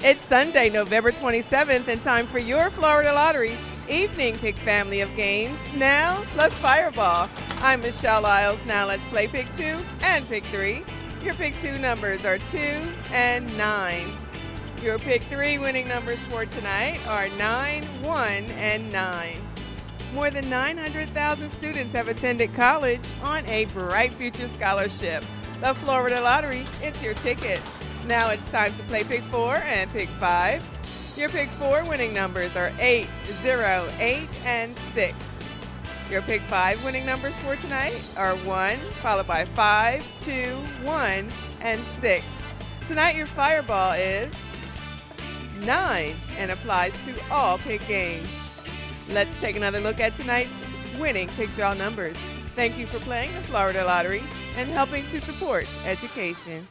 It's Sunday, November 27th, and time for your Florida Lottery evening pick family of games. Now, plus Fireball. I'm Michelle Isles. Now let's play pick two and pick three. Your pick two numbers are two and nine. Your pick three winning numbers for tonight are nine, one, and nine. More than 900,000 students have attended college on a Bright Future Scholarship. The Florida Lottery, it's your ticket. Now it's time to play pick four and pick five. Your pick four winning numbers are 8, 0, 8, and 6. Your pick five winning numbers for tonight are 1, followed by 5, 2, 1, and 6. Tonight your fireball is 9 and applies to all pick games. Let's take another look at tonight's winning pick draw numbers. Thank you for playing the Florida Lottery and helping to support education.